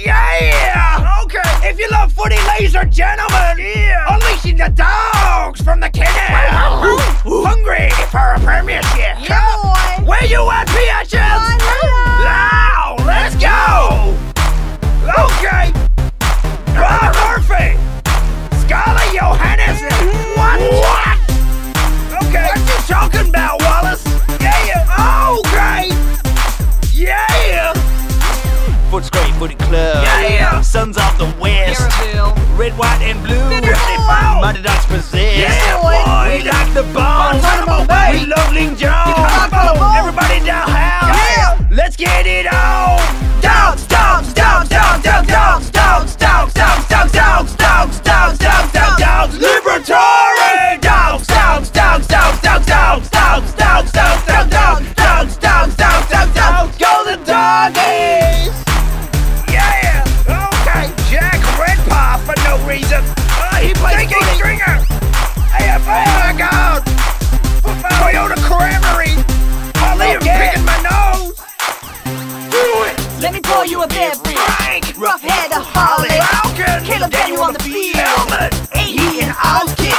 yeah! Okay, if you love footy, ladies and gentlemen, yeah. unleashing the dogs from the kennel. Hungry for a premiership. Yeah, boy. Where you at, bitches? Now, let's go! Okay. Bob Murphy! Scarlett Johansson! What? What? Okay. What you talking about, Footscray Footy Club. Yeah. yeah. Sons of the West. Red, white, and blue. Beautiful. Mighty Ducks possess. Yeah, boy. We like the bomb. Guantanamo Bay. We love Ling Jones. Everybody down house. Yeah. Let's get it on. Dogs, dogs, dogs, dogs, dogs, dogs, dogs, dogs, dogs, dogs, dogs, dogs, dogs, dogs, dogs, dogs, Liberatore. Dogs, dogs, dogs, dogs, dogs, dogs, dogs, dogs, dogs, dogs, dogs, dogs, dogs, dogs, dogs, dogs, go the Speaking stringer! I have oh my god! Toyota Camry! I leave okay. picking my nose! Do it! Let me pour you a beer, Frank! Rough head, a Harley! Falcon! Caleb Daniel on the field! Helmet! AE and Austin!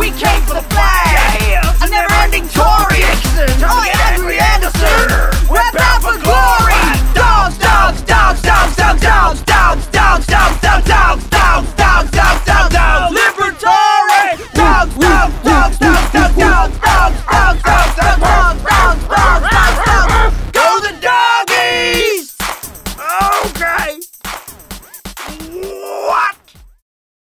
We came for the